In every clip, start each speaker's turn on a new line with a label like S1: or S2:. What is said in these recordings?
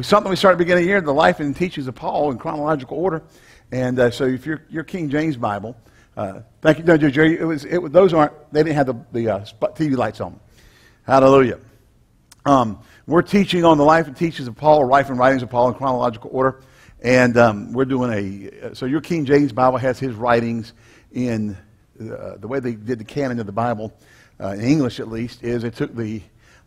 S1: we, something we started beginning of the year, the life and teachings of Paul in chronological order. And uh, so if you're, your King James Bible, uh, thank you, no, Jerry, it was, it, those aren't, they didn't have the, the uh, TV lights on. Hallelujah. Um, we're teaching on the life and teachings of Paul, life and writings of Paul in chronological order. And um, we're doing a, so your King James Bible has his writings in uh, the way they did the canon of the Bible, uh, in English at least, is it took the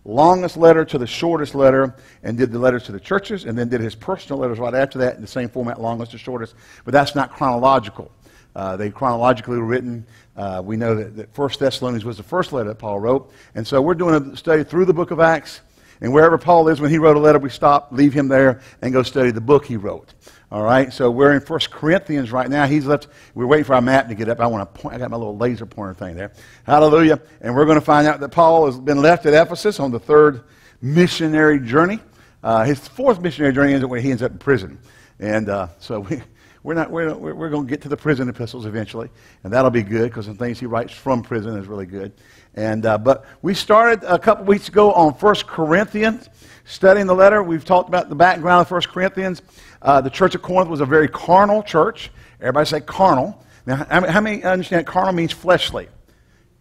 S1: longest letter to the shortest letter and did the letters to the churches and then did his personal letters right after that in the same format, longest to shortest. But that's not chronological. Uh, they chronologically were written. Uh, we know that, that First Thessalonians was the first letter that Paul wrote. And so we're doing a study through the book of Acts. And wherever Paul is, when he wrote a letter, we stop, leave him there, and go study the book he wrote. All right, so we're in 1 Corinthians right now. He's left. We're waiting for our map to get up. I want to point. I got my little laser pointer thing there. Hallelujah! And we're going to find out that Paul has been left at Ephesus on the third missionary journey. Uh, his fourth missionary journey ends up when he ends up in prison, and uh, so we. We're, not, we're, we're going to get to the prison epistles eventually, and that'll be good because the things he writes from prison is really good. And, uh, but we started a couple weeks ago on 1 Corinthians, studying the letter. We've talked about the background of 1 Corinthians. Uh, the church of Corinth was a very carnal church. Everybody say carnal. Now, how many understand carnal means fleshly?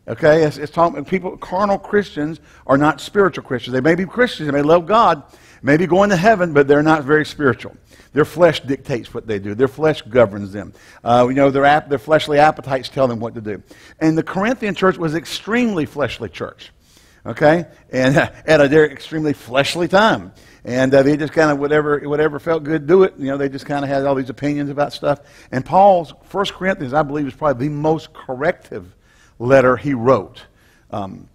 S1: Okay, it's, it's talking people. Carnal Christians are not spiritual Christians. They may be Christians. They may love God, may be going to heaven, but they're not very spiritual. Their flesh dictates what they do. Their flesh governs them. Uh, you know, their, ap- their fleshly appetites tell them what to do. And the Corinthian church was extremely fleshly church. Okay, and uh, at a very extremely fleshly time. And uh, they just kind of whatever whatever felt good do it. You know they just kind of had all these opinions about stuff. And paul's first corinthians i believe is probably the most corrective letter he wrote. Um,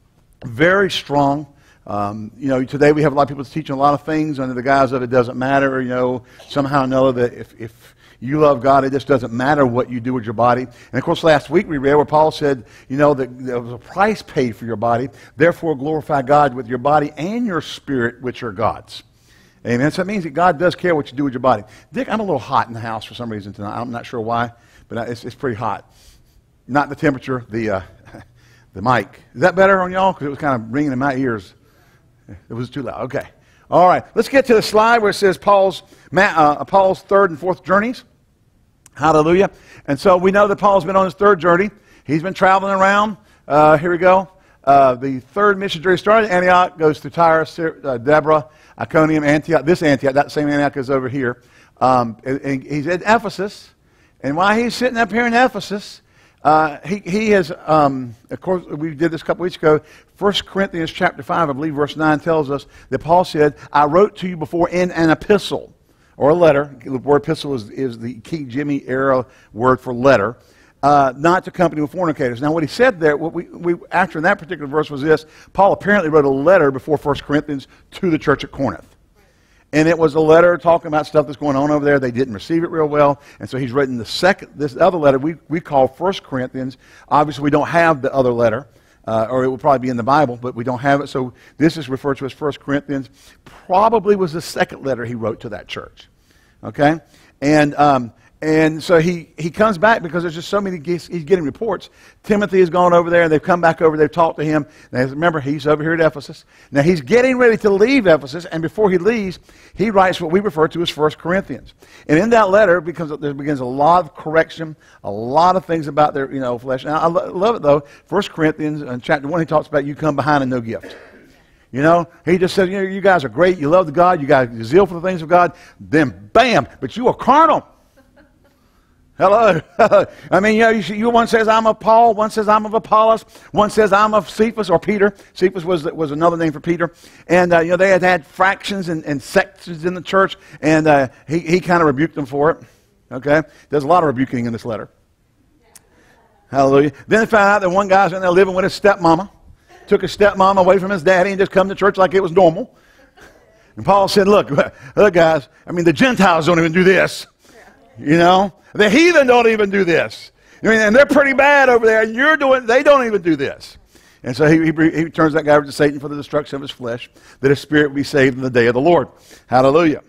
S1: very strong. Um, you know today we have a lot of people teaching a lot of things under the guise of it doesn't matter you know somehow know that if, if you love God. It just doesn't matter what you do with your body. And of course, last week we read where Paul said, you know, that there was a price paid for your body. Therefore, glorify God with your body and your spirit, which are God's. Amen. So that means that God does care what you do with your body. Dick, I'm a little hot in the house for some reason tonight. I'm not sure why, but it's, it's pretty hot. Not the temperature, the, uh, the mic. Is that better on y'all? Because it was kind of ringing in my ears. It was too loud. Okay. All right. Let's get to the slide where it says Paul's, uh, Paul's third and fourth journeys. Hallelujah. And so we know that Paul's been on his third journey. He's been traveling around. Uh, here we go. Uh, the third mission journey started Antioch, goes through Tyre, uh, Derbe, Iconium, Antioch. This Antioch, that same Antioch is over here. Um, and, and he's at Ephesus. And while he's sitting up here in Ephesus, uh, he, he has, um, of course, we did this a couple weeks ago. 1 Corinthians chapter 5, I believe verse 9 tells us that Paul said, I wrote to you before in an epistle or a letter. The word epistle is, is the King Jimmy era word for letter uh, not to company with fornicators. Now, what he said there, what we, we, after in that particular verse was this Paul apparently wrote a letter before 1 Corinthians to the church at Corinth. And it was a letter talking about stuff that's going on over there. They didn't receive it real well. And so he's written the second, this other letter we, we call 1 Corinthians. Obviously, we don't have the other letter, uh, or it will probably be in the Bible, but we don't have it. So this is referred to as 1 Corinthians. Probably was the second letter he wrote to that church. Okay? And um, and so he, he comes back because there's just so many, he's getting reports. Timothy has gone over there and they've come back over, they've talked to him. Now, remember, he's over here at Ephesus. Now, he's getting ready to leave Ephesus, and before he leaves, he writes what we refer to as 1 Corinthians. And in that letter, because there begins a lot of correction, a lot of things about their, you know, flesh. Now, I love it, though. 1 Corinthians, in chapter 1, he talks about you come behind and no gift. You know, he just said, you know, you guys are great, you love the God, you got zeal for the things of God. Then, bam, but you are carnal. Hello. I mean, you know, you, you, one says I'm of Paul, one says I'm of Apollos, one says I'm of Cephas or Peter. Cephas was, was another name for Peter. And, uh, you know, they had had fractions and, and sections in the church, and uh, he, he kind of rebuked them for it. Okay? There's a lot of rebuking in this letter. Hallelujah. Then they found out that one guy's in there living with his stepmama. Took his stepmama away from his daddy and just come to church like it was normal. And Paul said, look, look, guys, I mean, the Gentiles don't even do this. You know? The heathen don't even do this. I mean, and they're pretty bad over there, and you're doing, they don't even do this. And so he, he, he turns that guy over to Satan for the destruction of his flesh, that his spirit be saved in the day of the Lord. Hallelujah.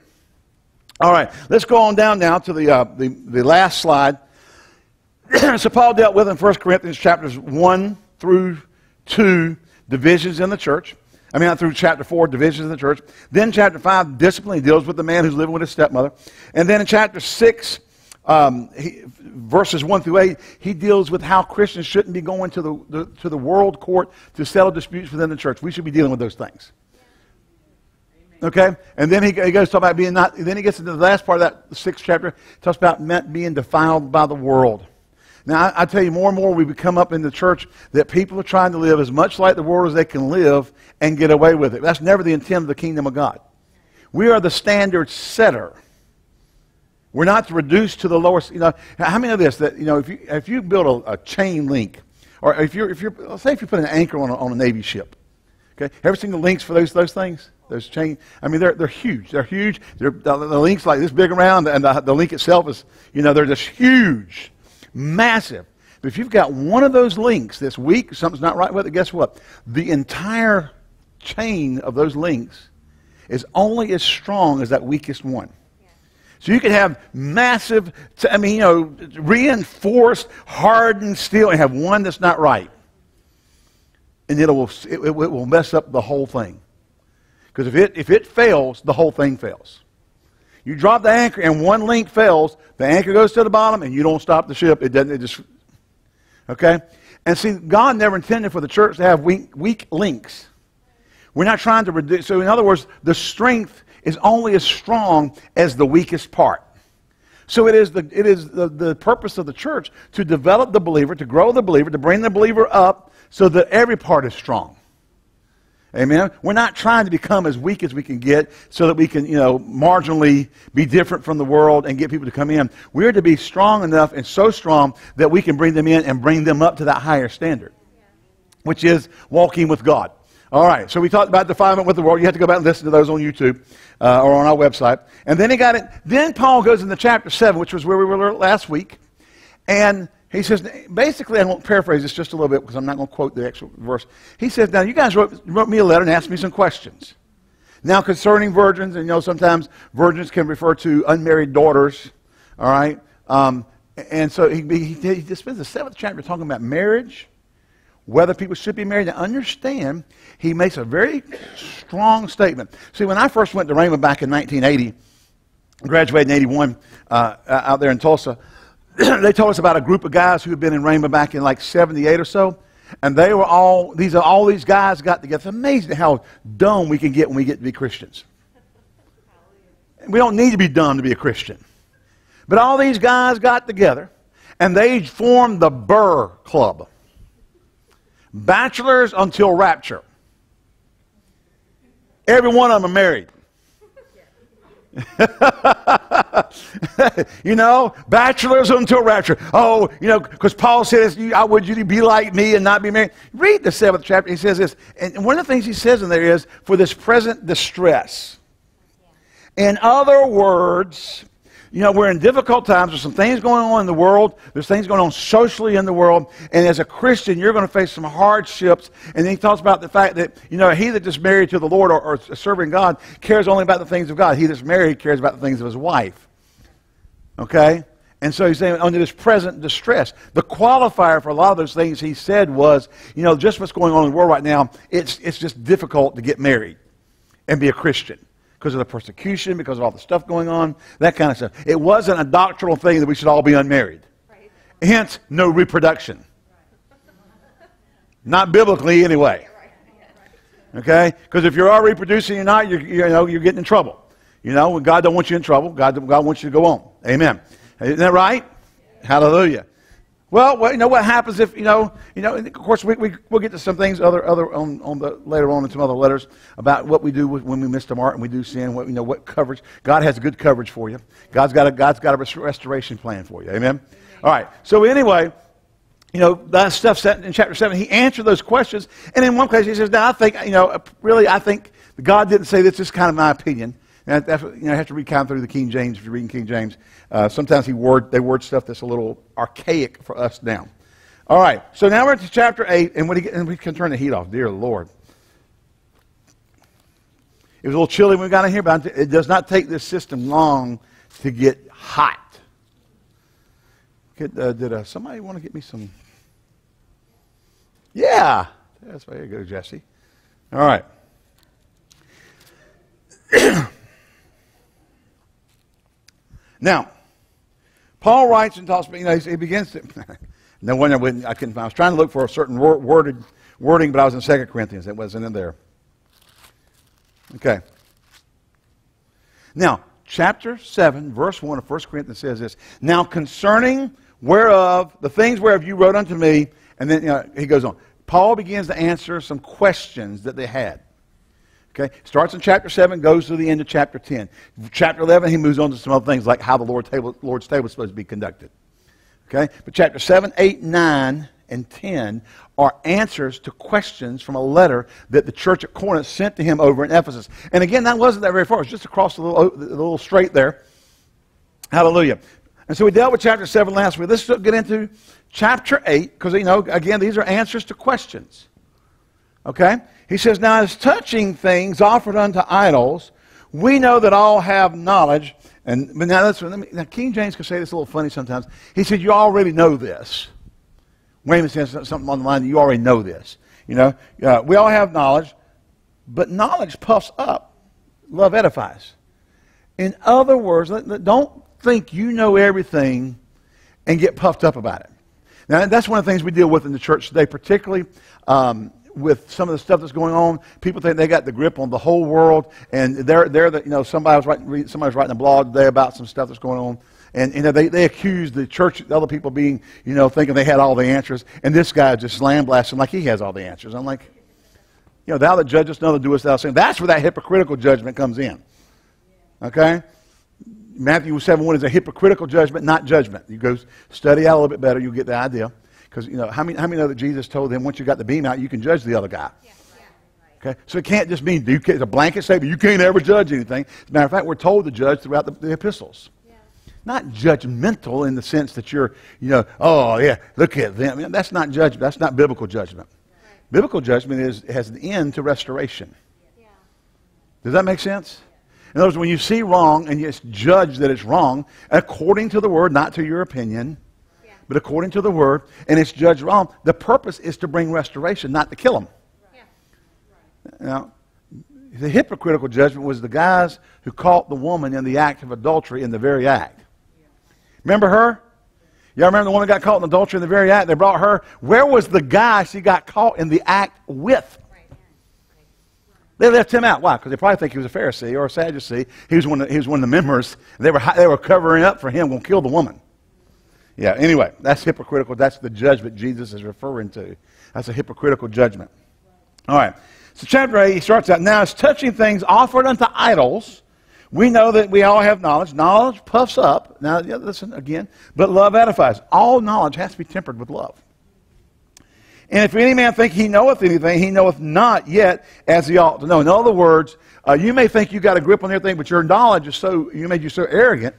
S1: All right, let's go on down now to the, uh, the, the last slide. so Paul dealt with in 1 Corinthians chapters 1 through 2 divisions in the church. I mean, through chapter 4, divisions of the church. Then chapter 5, discipline. He deals with the man who's living with his stepmother. And then in chapter 6, um, he, verses 1 through 8, he deals with how Christians shouldn't be going to the, the, to the world court to settle disputes within the church. We should be dealing with those things. Okay? And then he, he goes to talk about being not, then he gets into the last part of that sixth chapter, talks about being defiled by the world. Now, I, I, tell you, more and more we become up in the church that people are trying to live as much like the world as they can live and get away with it. That's never the intent of the kingdom of God. We are the standard setter. We're not reduced to the lowest. You know, how many of this that you know if you if you build a, a chain link, or if you're if you're say if you put an anchor on a, on a navy ship, okay, ever seen the links for those those things? Those chain. I mean, they're they're huge. They're huge. They're, the, the links like this big around, and the, the link itself is you know they're just huge massive. But if you've got one of those links this week, something's not right with it, guess what? The entire chain of those links is only as strong as that weakest one. So you can have massive, I mean, you know, reinforced, hardened steel and have one that's not right. And it will, it, it will mess up the whole thing. Because if it, if it fails, the whole thing fails. You drop the anchor and one link fails, the anchor goes to the bottom and you don't stop the ship. It doesn't, it just, okay? And see, God never intended for the church to have weak, weak links. We're not trying to reduce, so in other words, the strength is only as strong as the weakest part. So it is, the, it is the, the purpose of the church to develop the believer, to grow the believer, to bring the believer up so that every part is strong. Amen. We're not trying to become as weak as we can get so that we can, you know, marginally be different from the world and get people to come in. We're to be strong enough and so strong that we can bring them in and bring them up to that higher standard, which is walking with God. All right, so we talked about defilement with the world. You have to go back and listen to those on YouTube uh, or on our website. And then he got it. Then Paul goes into chapter 7, which was where we were last week. And he says, basically, I won't paraphrase this just a little bit because I'm not going to quote the actual verse. He says, Now, you guys wrote, wrote me a letter and asked me some questions. Now, concerning virgins, and you know, sometimes virgins can refer to unmarried daughters, all right? Um, and so he, he, he spends the seventh chapter talking about marriage, whether people should be married. To understand, he makes a very strong statement. See, when I first went to Rhema back in 1980, graduated in 81 uh, out there in Tulsa, they told us about a group of guys who had been in Rhema back in like 78 or so. And they were all, these are all these guys got together. It's amazing how dumb we can get when we get to be Christians. We don't need to be dumb to be a Christian. But all these guys got together and they formed the Burr Club. Bachelors until rapture. Every one of them are married. you know, bachelors until rapture. Oh, you know, because Paul says, I would you be like me and not be married. Read the seventh chapter. He says this. And one of the things he says in there is, for this present distress. In other words, you know, we're in difficult times. There's some things going on in the world. There's things going on socially in the world. And as a Christian, you're going to face some hardships. And then he talks about the fact that, you know, he that is married to the Lord or, or serving God cares only about the things of God. He that's married cares about the things of his wife. Okay? And so he's saying, under this present distress. The qualifier for a lot of those things he said was, you know, just what's going on in the world right now, it's, it's just difficult to get married and be a Christian because of the persecution, because of all the stuff going on, that kind of stuff. It wasn't a doctrinal thing that we should all be unmarried. Right. Hence, no reproduction. Not biblically, anyway. Okay? Because if you're all reproducing, you're not, you're, you know, you're getting in trouble. You know, God don't want you in trouble. God, God wants you to go on. Amen. Isn't that right? Hallelujah. Well, well, you know what happens if you know, you know. of course, we, we will get to some things other other on, on the later on in some other letters about what we do when we miss the mark and we do sin. What you know, what coverage God has good coverage for you. God's got a God's got a restoration plan for you. Amen. Amen. All right. So anyway, you know that stuff set in chapter seven. He answered those questions, and in one place he says, "Now I think you know, really, I think God didn't say this. This is kind of my opinion." And that's, you know, I have to read kind of through the King James if you're reading King James. Uh, sometimes he word, they word stuff that's a little archaic for us now. All right, so now we're to chapter 8, and, when he, and we can turn the heat off. Dear Lord. It was a little chilly when we got in here, but it does not take this system long to get hot. Get, uh, did uh, somebody want to get me some? Yeah. That's where you go, Jesse. All right. Now, Paul writes and talks, you know, he begins to, no wonder I, wouldn't, I couldn't find, I was trying to look for a certain worded, wording, but I was in 2 Corinthians. It wasn't in there. Okay. Now, chapter 7, verse 1 of 1 Corinthians says this Now concerning whereof, the things whereof you wrote unto me, and then you know, he goes on. Paul begins to answer some questions that they had. Okay? Starts in chapter 7, goes to the end of chapter 10. Chapter 11, he moves on to some other things like how the Lord table, Lord's table is supposed to be conducted. Okay? But chapter 7, 8, 9, and 10 are answers to questions from a letter that the church at Corinth sent to him over in Ephesus. And again, that wasn't that very far. It was just across the little, the little strait there. Hallelujah. And so we dealt with chapter 7 last week. Let's get into chapter 8, because, you know, again, these are answers to questions. Okay? He says, Now, as touching things offered unto idols, we know that all have knowledge. And but now, listen, me, now King James can say this a little funny sometimes. He said, You already know this. Raymond says something on the line, you already know this. You know, uh, we all have knowledge, but knowledge puffs up, love edifies. In other words, don't think you know everything and get puffed up about it. Now, that's one of the things we deal with in the church today, particularly um, with some of the stuff that's going on. People think they got the grip on the whole world, and they're, they're the, you know, somebody was, writing, somebody was writing a blog today about some stuff that's going on. And you know, they, they accuse the church, the other people being, you know, thinking they had all the answers. And this guy just slam blasting like he has all the answers. I'm like, you know, thou that judgest, another doest thou sin. That's where that hypocritical judgment comes in. Okay? Matthew 7 1 is a hypocritical judgment, not judgment. You go study out a little bit better, you'll get the idea. Because, you know, how many, how many know that Jesus told them once you got the beam out, you can judge the other guy? Yeah. Okay? So it can't just mean you it's a blanket statement. You can't ever judge anything. As a matter of fact, we're told to judge throughout the, the epistles not judgmental in the sense that you're, you know, oh, yeah, look at them. That's not judgment. That's not biblical judgment. Right. Biblical judgment is, has an end to restoration. Yeah. Does that make sense? In other words, when you see wrong and you judge that it's wrong, according to the word, not to your opinion. But according to the word, and it's judged wrong, the purpose is to bring restoration, not to kill them. Yeah. Right. Now, the hypocritical judgment was the guys who caught the woman in the act of adultery in the very act. Remember her? Y'all remember the woman got caught in adultery in the very act? They brought her. Where was the guy she got caught in the act with? They left him out. Why? Because they probably think he was a Pharisee or a Sadducee. He was one of, he was one of the members. They were, they were covering up for him, going to kill the woman. Yeah, anyway, that's hypocritical. That's the judgment Jesus is referring to. That's a hypocritical judgment. All right. So, chapter 8, he starts out now, it's touching things offered unto idols we know that we all have knowledge. Knowledge puffs up. Now, yeah, listen again. But love edifies. All knowledge has to be tempered with love. And if any man think he knoweth anything, he knoweth not yet as he ought to know. In other words, uh, you may think you got a grip on everything, but your knowledge is so, you made you so arrogant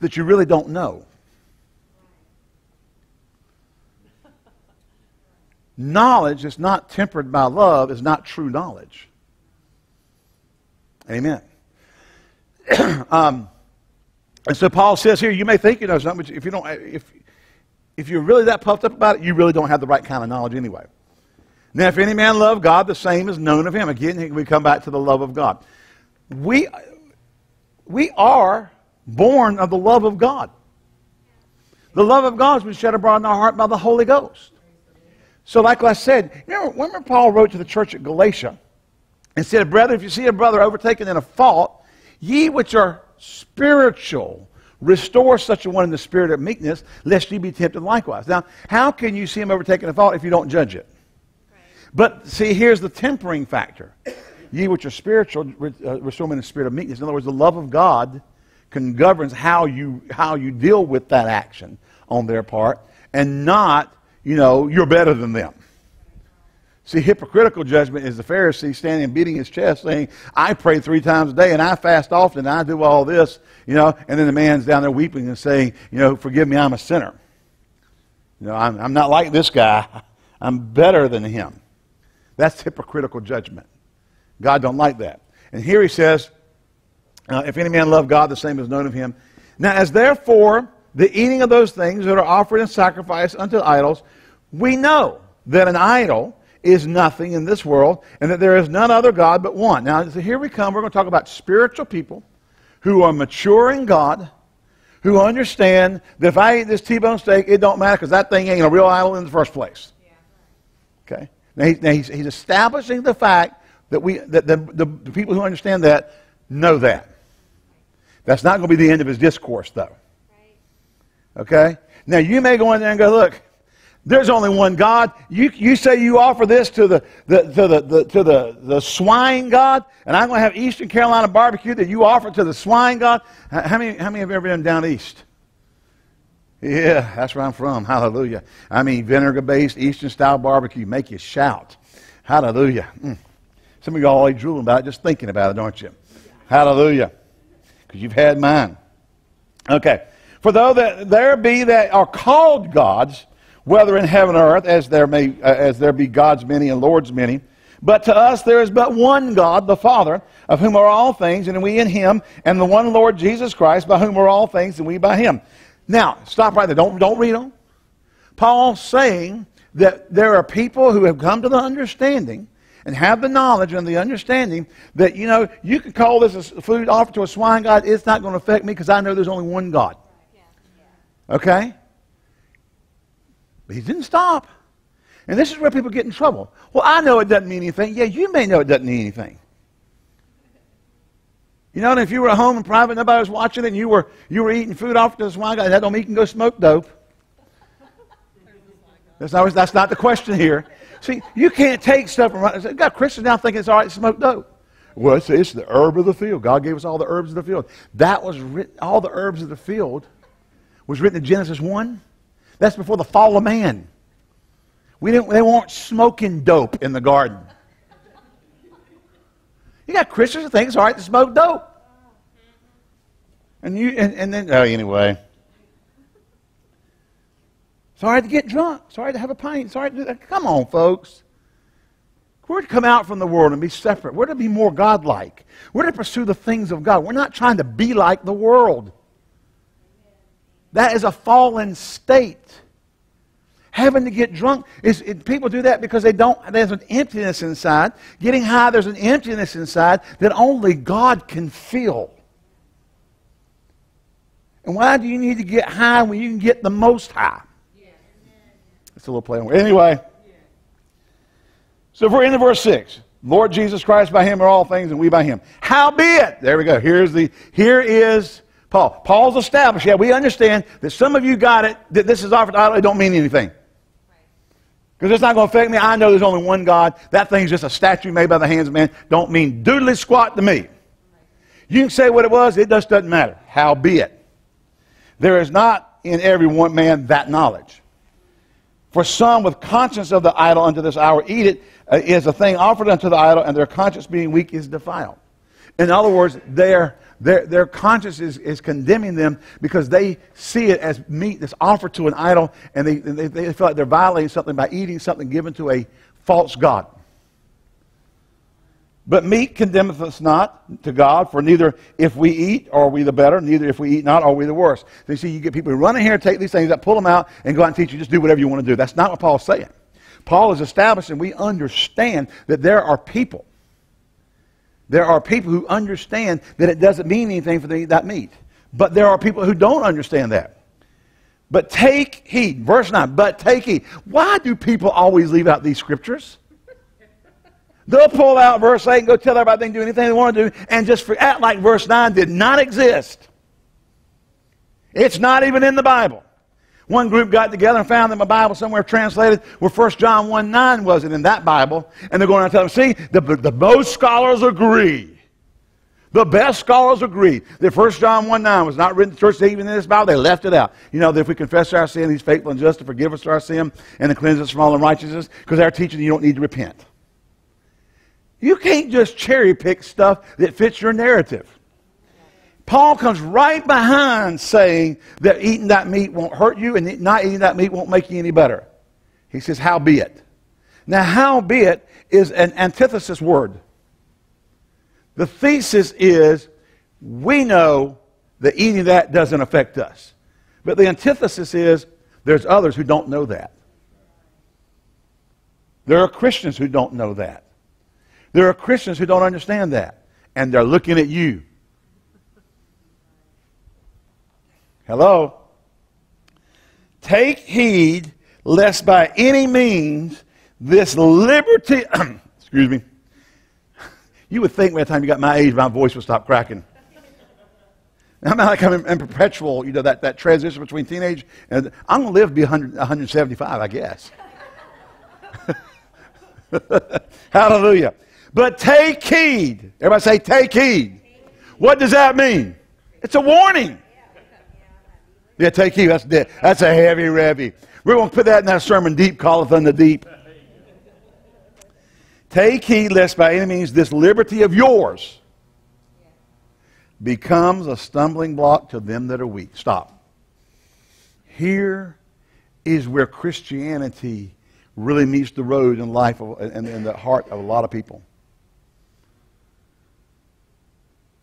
S1: that you really don't know. Knowledge that's not tempered by love is not true knowledge. Amen. um, and so Paul says here, you may think you know something, but if you don't, if if you're really that puffed up about it, you really don't have the right kind of knowledge anyway. Now, if any man love God, the same is known of him. Again, we come back to the love of God. We we are born of the love of God. The love of God has been shed abroad in our heart by the Holy Ghost. So, like I said, you know, remember Paul wrote to the church at Galatia and said, Brother, if you see a brother overtaken in a fault, Ye which are spiritual, restore such a one in the spirit of meekness, lest ye be tempted likewise. Now, how can you see him overtaken in a fault if you don't judge it? Right. But see, here's the tempering factor. Ye which are spiritual, uh, restore them in the spirit of meekness. In other words, the love of God can governs how you, how you deal with that action on their part, and not, you know, you're better than them. See, hypocritical judgment is the Pharisee standing and beating his chest saying, I pray three times a day and I fast often and I do all this, you know, and then the man's down there weeping and saying, you know, forgive me, I'm a sinner. You know, I'm, I'm not like this guy. I'm better than him. That's hypocritical judgment. God don't like that. And here he says, uh, if any man love God, the same is known of him. Now, as therefore the eating of those things that are offered in sacrifice unto idols, we know that an idol is nothing in this world, and that there is none other God but one. Now, here we come. We're going to talk about spiritual people who are mature in God, who understand that if I eat this T-bone steak, it don't matter because that thing ain't a real idol in the first place. Okay? Now, now he's, he's, establishing the fact that, we, that the, the, the people who understand that know that. That's not going to be the end of his discourse, though. Okay? Now, you may go in there and go, look, there's only one God. You, you say you offer this to the, the, to, the, the, to the, the swine God, and I'm going to have Eastern Carolina barbecue that you offer to the swine God. How many, how many have ever been down east? Yeah, that's where I'm from. Hallelujah. I mean, vinegar based Eastern style barbecue. Make you shout. Hallelujah. Mm. Some of you all are drooling about it just thinking about it, aren't you? Hallelujah. Because you've had mine. Okay. For though that there be that are called gods, whether in heaven or earth, as there, may, uh, as there be gods many and lords many, but to us there is but one God, the Father, of whom are all things, and we in him, and the one Lord Jesus Christ, by whom are all things, and we by him. Now, stop right there. Don't, don't read on. Paul's saying that there are people who have come to the understanding and have the knowledge and the understanding that, you know, you can call this a food offered to a swine god. It's not going to affect me because I know there's only one God. Okay? But he didn't stop. And this is where people get in trouble. Well, I know it doesn't mean anything. Yeah, you may know it doesn't mean anything. You know, and if you were at home in private, nobody was watching it, and you were, you were eating food off to the swine guy, that don't mean you can go smoke dope. That's not, that's not the question here. See, you can't take stuff from. Got Christians now thinking it's all right to smoke dope. Well, it's, it's, the herb of the field. God gave us all the herbs of the field. That was written, all the herbs of the field was written in Genesis 1. That's before the fall of man. We didn't, they weren't smoking dope in the garden. You got Christians who think it's all right to smoke dope. And you and, and then oh anyway. Sorry to get drunk. Sorry to have a pint. Sorry to do that. Come on, folks. We're to come out from the world and be separate. We're to be more godlike. We're to pursue the things of God. We're not trying to be like the world. That is a fallen state. Having to get drunk is it, people do that because they don't. There's an emptiness inside. Getting high, there's an emptiness inside that only God can fill. And why do you need to get high when you can get the most high? It's a little play on Anyway. So if we're into verse 6, Lord Jesus Christ, by him are all things, and we by him. Howbeit, there we go. Here's the here is Paul. Paul's established. Yeah, we understand that some of you got it, that this is offered to idol, it don't mean anything. Because it's not going to affect me. I know there's only one God. That thing's just a statue made by the hands of man. Don't mean doodly squat to me. You can say what it was, it just doesn't matter. Howbeit, there is not in every one man that knowledge. For some with conscience of the idol unto this hour eat it uh, is a thing offered unto the idol, and their conscience being weak is defiled. In other words, their their, their conscience is, is condemning them because they see it as meat that's offered to an idol, and they, they, they feel like they're violating something by eating something given to a false God. But meat condemneth us not to God, for neither if we eat are we the better, neither if we eat not are we the worse. So you see, you get people who run in here take these things up, pull them out, and go out and teach you, just do whatever you want to do. That's not what Paul's saying. Paul is establishing, we understand that there are people there are people who understand that it doesn't mean anything for them to eat that meat. But there are people who don't understand that. But take heed. Verse 9, but take heed. Why do people always leave out these scriptures? They'll pull out verse 8 and go tell everybody they can do anything they want to do and just act like verse 9 did not exist. It's not even in the Bible. One group got together and found them a Bible somewhere translated where 1 John 1 9 wasn't in that Bible. And they're going to tell them, see, the, the most scholars agree. The best scholars agree that 1 John 1 9 was not written to the church even in this Bible. They left it out. You know, that if we confess our sin, he's faithful and just to forgive us our sin and to cleanse us from all unrighteousness because they're teaching you don't need to repent. You can't just cherry pick stuff that fits your narrative. Paul comes right behind saying that eating that meat won't hurt you and not eating that meat won't make you any better. He says, howbeit. Now, how howbeit is an antithesis word. The thesis is we know that eating that doesn't affect us. But the antithesis is there's others who don't know that. There are Christians who don't know that. There are Christians who don't understand that. And they're looking at you Hello? Take heed lest by any means this liberty, excuse me, you would think by the time you got my age, my voice would stop cracking. I'm not like I'm in, perpetual, you know, that, that transition between teenage and I'm going to live to be 100, 175, I guess. Hallelujah. But take heed. Everybody say, take heed. What does that mean? It's a warning. Yeah, take heed. That's, that's a heavy, heavy. We're going to put that in that sermon, Deep Calleth Unto Deep. Take heed lest by any means this liberty of yours becomes a stumbling block to them that are weak. Stop. Here is where Christianity really meets the road in life and in the heart of a lot of people.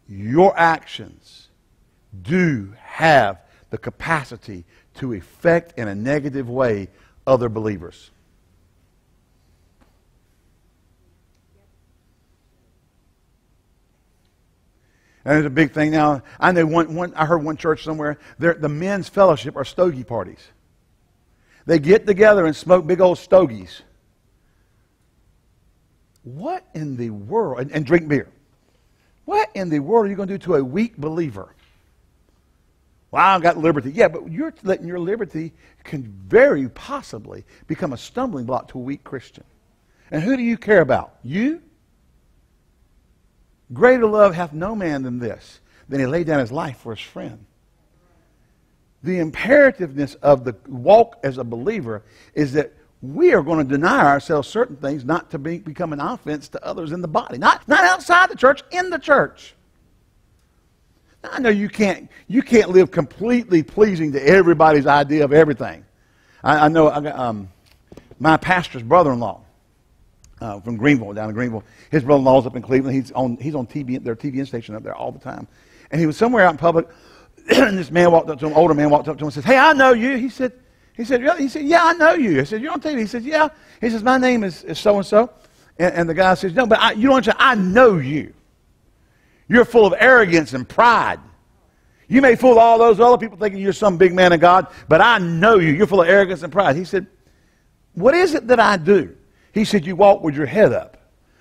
S1: Your actions do have the capacity to affect in a negative way other believers. And there's a big thing now. I know one, one I heard one church somewhere, the men's fellowship are stogie parties. They get together and smoke big old stogies. What in the world, and, and drink beer. What in the world are you going to do to a weak believer? Well, I've got liberty. Yeah, but you're letting your liberty can very possibly become a stumbling block to a weak Christian. And who do you care about? You? Greater love hath no man than this, than he laid down his life for his friend. The imperativeness of the walk as a believer is that we are going to deny ourselves certain things not to be, become an offense to others in the body. Not, not outside the church, in the church. I know you can't, you can't live completely pleasing to everybody's idea of everything. I, I know I got, um, my pastor's brother-in-law uh, from Greenville, down in Greenville. His brother-in-law's up in Cleveland. He's on, he's on TV, their TV station up there all the time. And he was somewhere out in public, and this man walked up to him, older man walked up to him and said, hey, I know you. He said, he said, really? He said, yeah, I know you. I said, you're on TV. He said, yeah. He says, my name is, is so-and-so. And, and the guy says, no, but I, you don't understand. I know you. You're full of arrogance and pride. You may fool all those other people thinking you're some big man of God, but I know you. You're full of arrogance and pride. He said, what is it that I do? He said, you walk with your head up.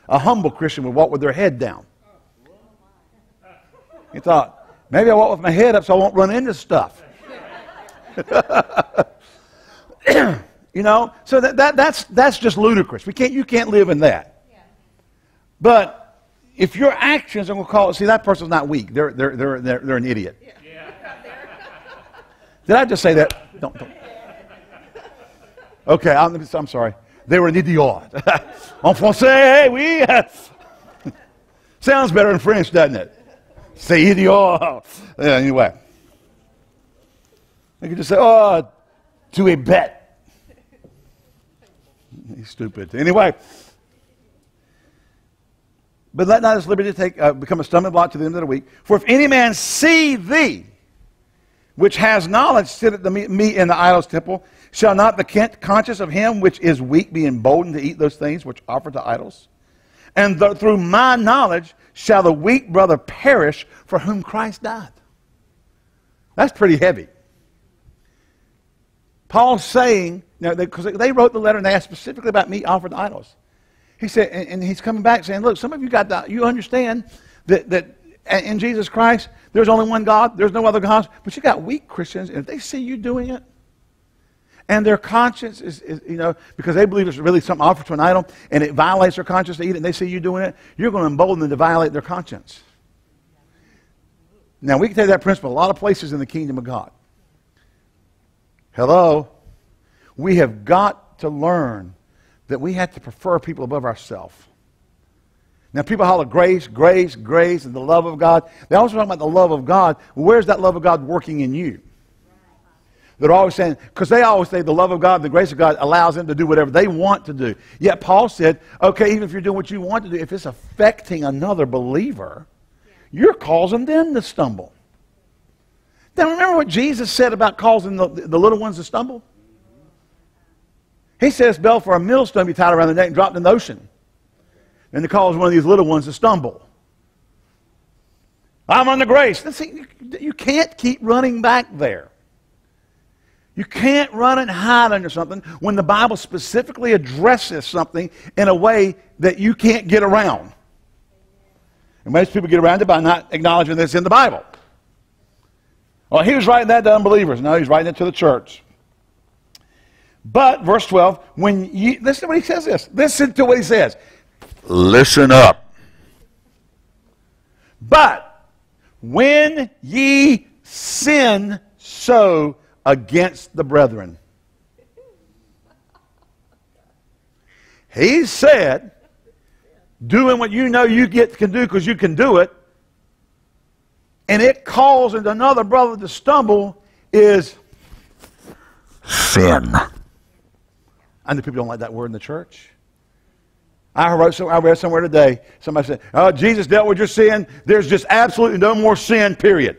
S1: A humble Christian would walk with their head down. He thought, maybe I walk with my head up so I won't run into stuff. you know, so that, that, that's, that's just ludicrous. We can't, you can't live in that. But if your actions are going to call it, see, that person's not weak. They're, they're, they're, they're, they're an idiot. Did I just say that? Don't, don't. Okay, I'm, I'm sorry. They were an idiot. en français, oui. Sounds better in French, doesn't it? Say idiot. Yeah, anyway. You could just say, oh, to a bet. He's stupid. Anyway. But let not his liberty take, uh, become a stumbling block to the end of the week. For if any man see thee, which has knowledge, sit at the meat in the idol's temple, shall not the conscience of him which is weak be emboldened to eat those things which offer to idols? And the, through my knowledge shall the weak brother perish for whom Christ died. That's pretty heavy. Paul's saying, because they, because they, wrote the letter and they asked specifically about meat offered to idols. He said, and, and he's coming back saying, look, some of you got the, you understand that, that in Jesus Christ, there's only one God, there's no other gods, but you got weak Christians, and if they see you doing it, and their conscience is, is, you know, because they believe it's really something offered to an idol, and it violates their conscience to eat it, and they see you doing it, you're going to embolden them to violate their conscience. Now, we can take that principle a lot of places in the kingdom of God. Hello? We have got to learn that we have to prefer people above ourselves. Now, people holler grace, grace, grace, and the love of God. They also talk about the love of God. where's that love of God working in you? They're always saying, because they always say the love of God, the grace of God allows them to do whatever they want to do. Yet Paul said, okay, even if you're doing what you want to do, if it's affecting another believer, you're causing them to stumble. Now, remember what Jesus said about causing the, the little ones to stumble? He says, bell for a millstone be tied around the neck and dropped in the ocean. And to cause one of these little ones to stumble. I'm under grace. See, you can't keep running back there. You can't run and hide under something when the Bible specifically addresses something in a way that you can't get around. And most people get around it by not acknowledging this in the Bible. Well, he was writing that to unbelievers. No, he's writing it to the church. But, verse 12, when you, listen to what he says this. Listen to what he says. Listen up. But, when ye sin so against the brethren. He said, doing what you know you get can do because you can do it, and it causes another brother to stumble is sin. I know people don't like that word in the church. I, wrote some, I read somewhere today, somebody said, oh, Jesus dealt with your sin. There's just absolutely no more sin, period.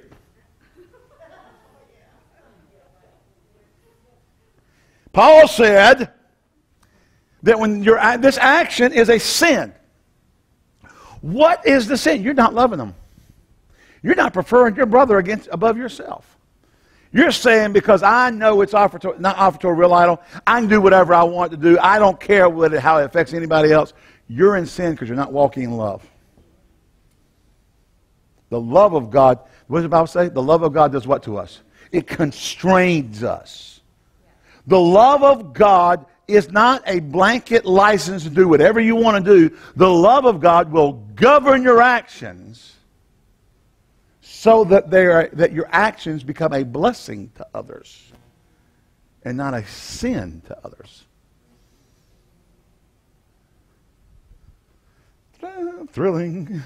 S1: Paul said that when you're, this action is a sin. What is the sin? You're not loving them. You're not preferring your brother against, above yourself. You're saying because I know it's offered to, not offered to a real idol, I can do whatever I want to do. I don't care what it, how it affects anybody else. You're in sin because you're not walking in love. The love of God, what does the Bible say? The love of God does what to us? It constrains us. The love of God is not a blanket license to do whatever you want to do. The love of God will govern your actions so that, they are, that your actions become a blessing to others and not a sin to others. Thrilling.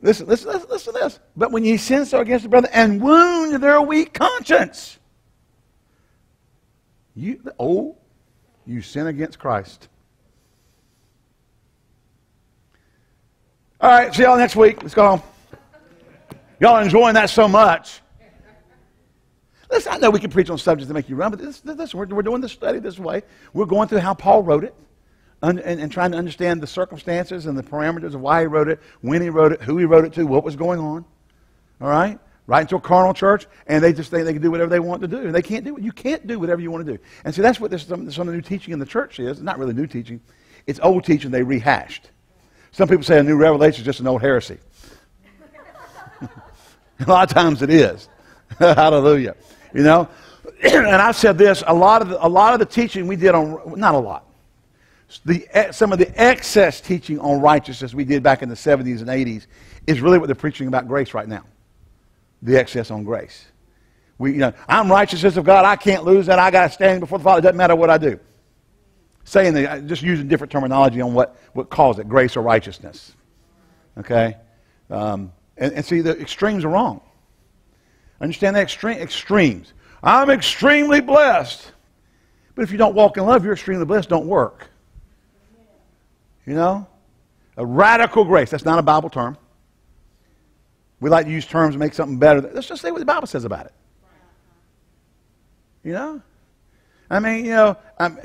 S1: Listen, listen, listen, listen to this. But when ye sin so against the brother and wound their weak conscience, you, oh, you sin against Christ. All right, see y'all next week. Let's go home. Y'all enjoying that so much. Listen, I know we can preach on subjects that make you run, but this, this, we're, we're doing the study this way. We're going through how Paul wrote it and, and, trying to understand the circumstances and the parameters of why he wrote it, when he wrote it, who he wrote it to, what was going on. All right? Right into a carnal church, and they just think they can do whatever they want to do. And they can't do it. You can't do whatever you want to do. And see, that's what this, some, some of the new teaching in the church is. Not really new teaching. It's old teaching they rehashed. Some people say a new revelation is just an old heresy. a lot of times it is. Hallelujah. You know? and I've said this, a lot of the, a lot of the teaching we did on, not a lot, the, some of the excess teaching on righteousness we did back in the 70s and 80s is really what they're preaching about grace right now. The excess on grace. We, you know, I'm righteousness of God. I can't lose that. I got to stand before the Father. It doesn't matter what I do. Saying that, just using different terminology on what, what calls it, grace or righteousness. Okay? Um, and, and see, the extremes are wrong. Understand the extreme, extremes. I'm extremely blessed. But if you don't walk in love, you're extremely blessed. Don't work. You know? A radical grace. That's not a Bible term. We like to use terms to make something better. Let's just say what the Bible says about it. You know? I mean, you know, I'm,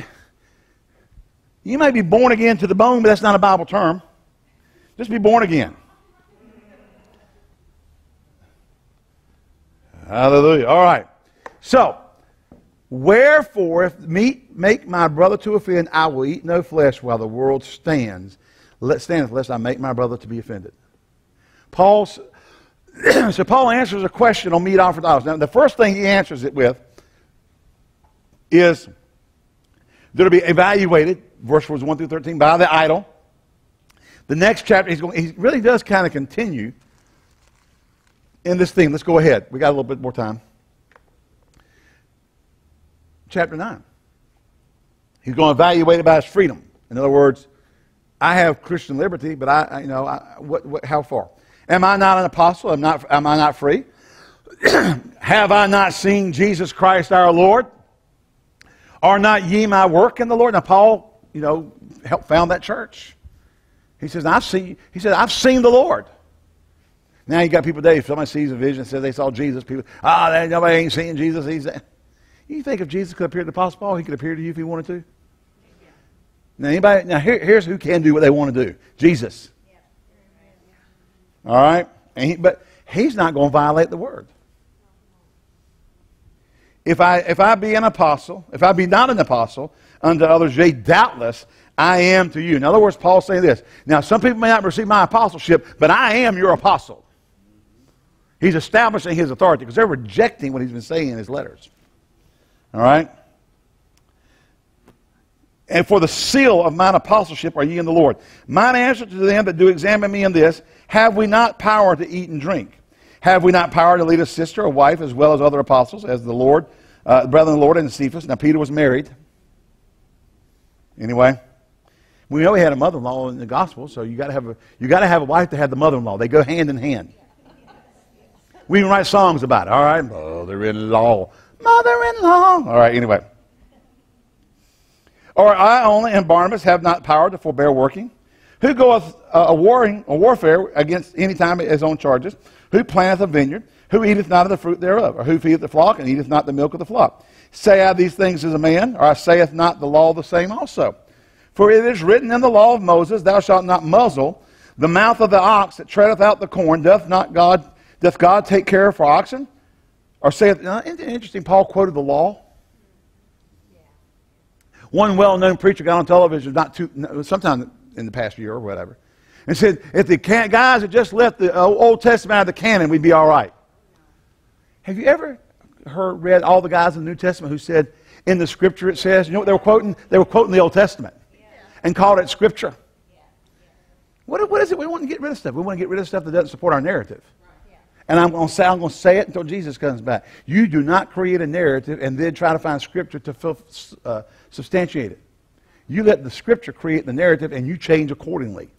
S1: you may be born again to the bone, but that's not a Bible term. Just be born again. Hallelujah. All right. So, Wherefore, if meat make my brother to offend, I will eat no flesh while the world stands. Let standeth lest I make my brother to be offended. Paul, so Paul answers a question on meat offered idols. Now, the first thing he answers it with is they're to be evaluated, verses 1 through 13, by the idol. The next chapter, he's going, he really does kind of continue in this theme. Let's go ahead. We got a little bit more time chapter 9. He's going to evaluate about his freedom. In other words, I have Christian liberty, but I, you know, I, what, what, how far? Am I not an apostle? Am, not, am I not free? have I not seen Jesus Christ our Lord? Are not ye my work in the Lord? Now, Paul, you know, helped found that church. He says, I've seen, he said, I've seen the Lord. Now you got people today, if somebody sees a vision, says they saw Jesus, people, ah, oh, nobody ain't seeing Jesus. He's, you think if Jesus could appear to the Apostle Paul, he could appear to you if he wanted to? Now, anybody? Now, here, here's who can do what they want to do: Jesus. All right. He, but he's not going to violate the word. If I, if I be an apostle, if I be not an apostle unto others, yea, doubtless I am to you. In other words, Paul's saying this. Now, some people may not receive my apostleship, but I am your apostle. He's establishing his authority because they're rejecting what he's been saying in his letters. All right? And for the seal of mine apostleship are ye in the Lord. Mine answer to them that do examine me in this Have we not power to eat and drink? Have we not power to lead a sister, a wife, as well as other apostles, as the Lord, uh, brethren of the Lord and Cephas? Now, Peter was married. Anyway, we know he had a mother-in-law in the gospel, so you got to have a you got to have a wife to have the mother-in-law. They go hand in hand. We even write songs about it. All right, mother-in-law, mother-in-law. All right, anyway. Or I only and Barnabas have not power to forbear working. Who goeth uh, a warring a warfare against any time his own charges? Who planteth a vineyard? Who eateth not of the fruit thereof? Or who feedeth the flock and eateth not the milk of the flock? Say I these things as a man, or I saith not the law the same also? For it is written in the law of Moses, Thou shalt not muzzle the mouth of the ox that treadeth out the corn. Doth not God doth God take care for oxen? Or saith, uh, interesting, Paul quoted the law. One well-known preacher got on television not too, sometime in the past year or whatever, and said, if the guys had just left the Old Testament out of the canon, we'd be all right. Have you ever heard, read all the guys in the New Testament who said, in the Scripture it says, you know what they were quoting? They were quoting the Old Testament and called it Scripture. What, what is it we want to get rid of stuff? We want to get rid of stuff that doesn't support our narrative. And I'm going to say, I'm going to say it until Jesus comes back. You do not create a narrative and then try to find Scripture to uh, substantiate it. You let the Scripture create the narrative and you change accordingly.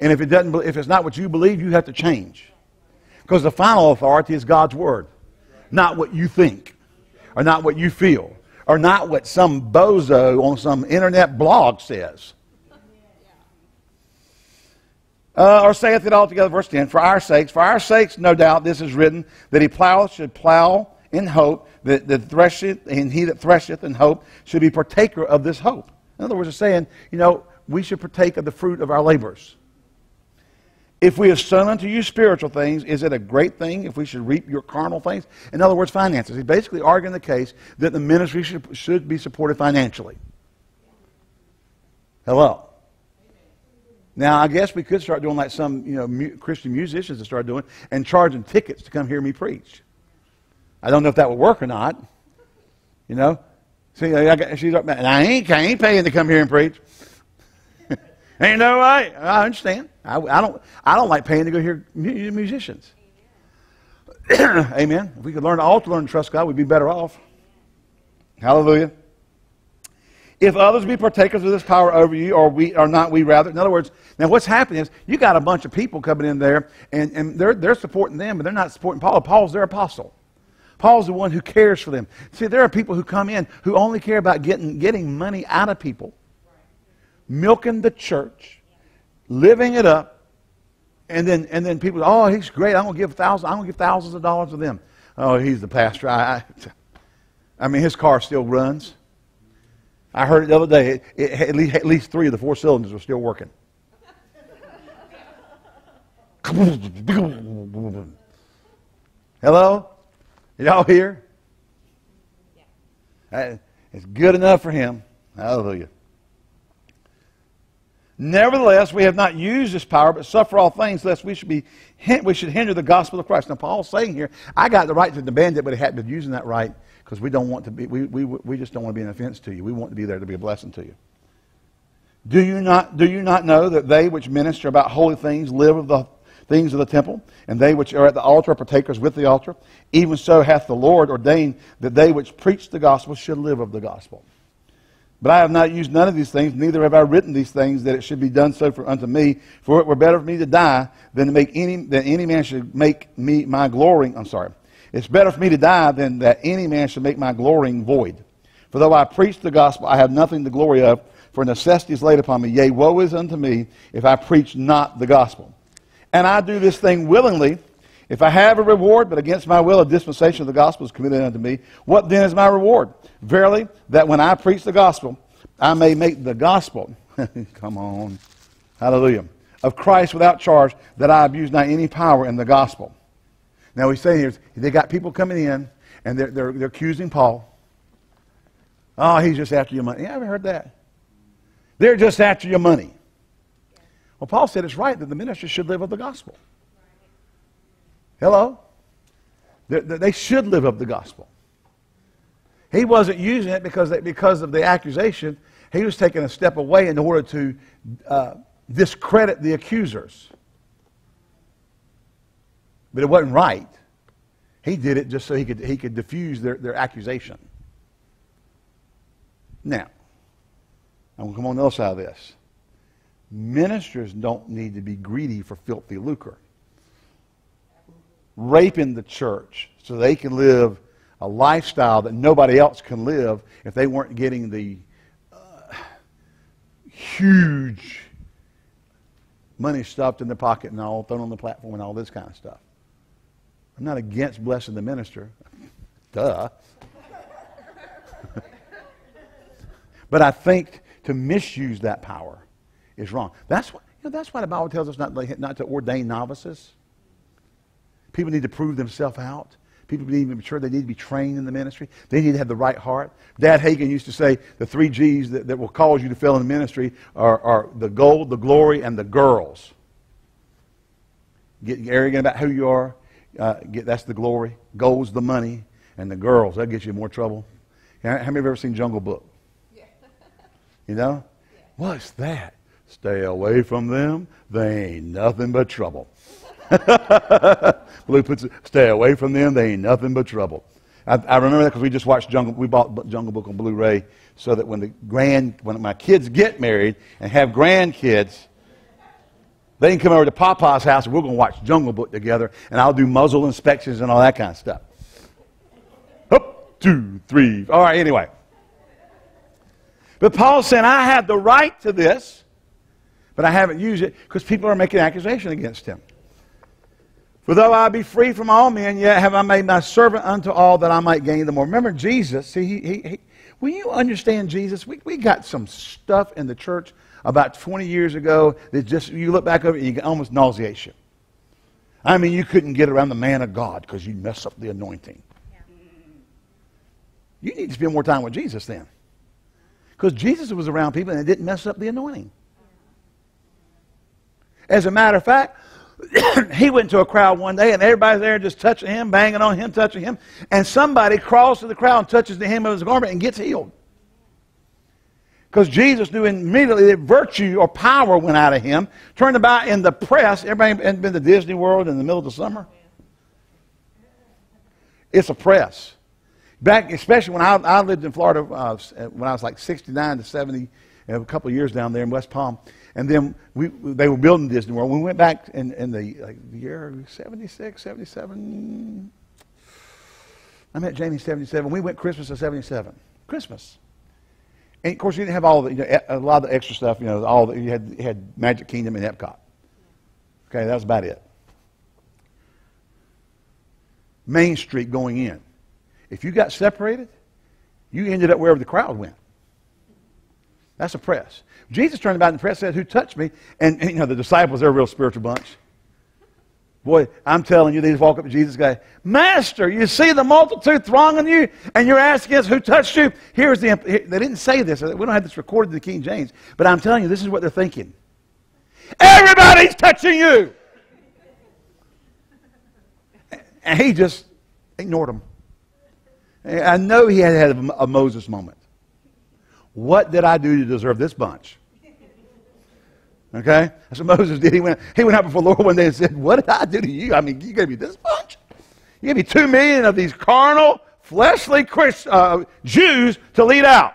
S1: And if it doesn't, if it's not what you believe, you have to change. Because the final authority is God's Word, not what you think, or not what you feel, or not what some bozo on some internet blog says. Uh, or saith it altogether, verse 10, for our sakes, for our sakes, no doubt, this is written, that he ploweth should plow in hope, that, that thresheth, and he that thresheth in hope should be partaker of this hope. In other words, it's saying, you know, we should partake of the fruit of our labors. If we have sown unto you spiritual things, is it a great thing if we should reap your carnal things? In other words, finances. He's basically arguing the case that the ministry should, should be supported financially. Hello. Now, I guess we could start doing like some you know, mu- Christian musicians have started doing and charging tickets to come hear me preach. I don't know if that would work or not. You know? See, I got, she's up, and I ain't, I ain't paying to come here and preach. Ain't no way. I understand. I, I, don't, I don't like paying to go hear musicians. Amen. If we could learn all to learn to trust God, we'd be better off. Hallelujah. If others be partakers of this power over you, or we are not we rather. In other words, now what's happening is you got a bunch of people coming in there, and, and they're, they're supporting them, but they're not supporting Paul. Paul's their apostle. Paul's the one who cares for them. See, there are people who come in who only care about getting, getting money out of people, milking the church, living it up, and then, and then people, oh, he's great. I'm going to give thousands, I'm to give thousands of dollars to them. Oh, he's the pastor. I, I, I mean, his car still runs. I heard it the other day. It, it, at, least, at least three of the four cylinders are still working. Hello? Y'all here? Yeah. It's good enough for him. Hallelujah. Nevertheless, we have not used this power, but suffer all things, lest we should be we should hinder the gospel of Christ. Now, Paul's saying here, I got the right to demand it, but I hadn't been using that right because we don't want to be. We, we, we just don't want to be an offense to you. We want to be there to be a blessing to you. Do you not do you not know that they which minister about holy things live of the things of the temple, and they which are at the altar are partakers with the altar. Even so hath the Lord ordained that they which preach the gospel should live of the gospel. But I have not used none of these things, neither have I written these things that it should be done so for unto me. For it were better for me to die than to make any than any man should make me my glorying. I'm sorry. It's better for me to die than that any man should make my glorying void. For though I preach the gospel, I have nothing to glory of, for necessity is laid upon me. Yea, woe is unto me if I preach not the gospel and I do this thing willingly, if I have a reward, but against my will a dispensation of the gospel is committed unto me, what then is my reward? Verily, that when I preach the gospel, I may make the gospel, come on, hallelujah, of Christ without charge, that I abuse not any power in the gospel. Now he's saying here, they got people coming in, and they're, they're, they're accusing Paul. Oh, he's just after your money. Yeah, I haven't heard that. They're just after your money. Well, Paul said it's right that the minister should live of the gospel. Hello? They should live up the gospel. He wasn't using it because, they, because of the accusation. He was taking a step away in order to uh, discredit the accusers. But it wasn't right. He did it just so he could, he could diffuse their, their accusation. Now, I'm going to come on the other side of this. Ministers don't need to be greedy for filthy lucre. Raping the church so they can live a lifestyle that nobody else can live if they weren't getting the uh, huge money stuffed in their pocket and all thrown on the platform and all this kind of stuff. I'm not against blessing the minister. Duh. but I think to misuse that power is wrong. That's what, you know, that's why the Bible tells us not, not to ordain novices. People need to prove themselves out. People need to be mature. They need to be trained in the ministry. They need to have the right heart. Dad Hagin used to say the three G's that, that will cause you to fail in the ministry are, are the gold, the glory, and the girls. Getting arrogant about who you are, uh, get, that's the glory. Gold's the money. And the girls, that gets you more trouble. How many of have ever seen Jungle Book? Yeah. You know? Yeah. What's that? Stay away from them. They ain't nothing but trouble. Baloo puts it, stay away from them. They ain't nothing but trouble. I, I remember that because we just watched Jungle. We bought Jungle Book on Blu-ray so that when the grand, when my kids get married and have grandkids, they can come over to Papa's house and we're going to watch Jungle Book together and I'll do muzzle inspections and all that kind of stuff. Up, two, three. All right, anyway. But Paul said, I have the right to this, but I haven't used it because people are making accusation against him. For though I be free from all men, yet have I made my servant unto all that I might gain the more. Remember Jesus? See, he, he, he, when you understand Jesus, we, we got some stuff in the church about 20 years ago that just, you look back over it and you get almost nauseation. I mean, you couldn't get around the man of God because you'd mess up the anointing. Yeah. You need to spend more time with Jesus then. Because Jesus was around people and it didn't mess up the anointing. As a matter of fact, he went to a crowd one day and everybody's there just touching him, banging on him, touching him. And somebody crawls to the crowd and touches the hem of his garment and gets healed. Because Jesus knew immediately that virtue or power went out of him. Turned about in the press. Everybody been to Disney World in the middle of the summer? It's a press. Back, especially when I, I lived in Florida uh, when I was like 69 to 70, a couple years down there in West Palm. And then we, they were building Disney World. We went back in, in the, like, year 76, 77. I met Jamie 77. We went Christmas of 77. Christmas. And of course, you didn't have all the, you know, a lot of the extra stuff. You know, all the, you had, you had Magic Kingdom and Epcot. Okay, that was about it. Main Street going in. If you got separated, you ended up wherever the crowd went. That's a press. Jesus turned about in the press and said, Who touched me? And, and, you know, the disciples, they're a real spiritual bunch. Boy, I'm telling you, they just walk up to Jesus and go, Master, you see the multitude thronging you, and you're asking us who touched you? Here's the, they didn't say this. We don't have this recorded in the King James, but I'm telling you, this is what they're thinking. Everybody's touching you. And he just ignored them. I know he had had a Moses moment. What did I do to deserve this bunch? Okay? That's what Moses did. He went, he went out before the Lord one day and said, What did I do to you? I mean, you gave me this bunch? You gave me two million of these carnal, fleshly Christ, uh, Jews to lead out.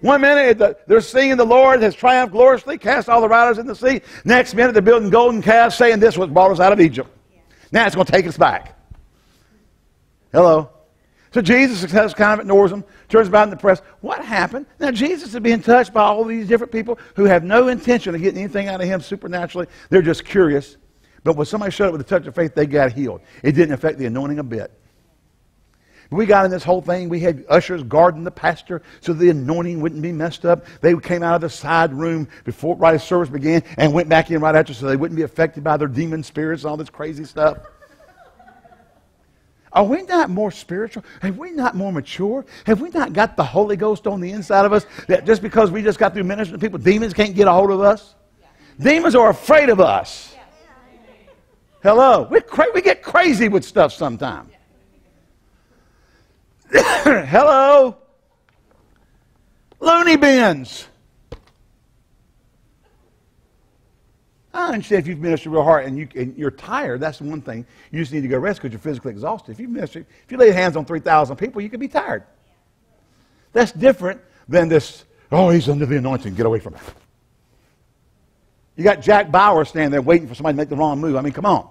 S1: One minute they're singing the Lord has triumphed gloriously, cast all the riders in the sea. Next minute they're building golden calves, saying this was brought us out of Egypt. Now it's going to take us back. Hello? So Jesus kind of ignores them, turns about in the press. What happened? Now, Jesus is being touched by all these different people who have no intention of getting anything out of him supernaturally. They're just curious. But when somebody showed up with a touch of faith, they got healed. It didn't affect the anointing a bit. We got in this whole thing. We had ushers guarding the pastor so the anointing wouldn't be messed up. They came out of the side room before right service began and went back in right after so they wouldn't be affected by their demon spirits and all this crazy stuff. Are we not more spiritual? Have we not more mature? Have we not got the Holy Ghost on the inside of us that just because we just got through ministering to people, demons can't get a hold of us? Demons are afraid of us. Hello. We, cra- we get crazy with stuff sometimes. Hello. Loony bins. I understand if you've ministered real hard and, you, and you're tired, that's one thing. You just need to go rest because you're physically exhausted. If you minister, if you lay hands on 3,000 people, you can be tired. That's different than this, oh, he's under the anointing, get away from him. You got Jack Bauer standing there waiting for somebody to make the wrong move. I mean, come on.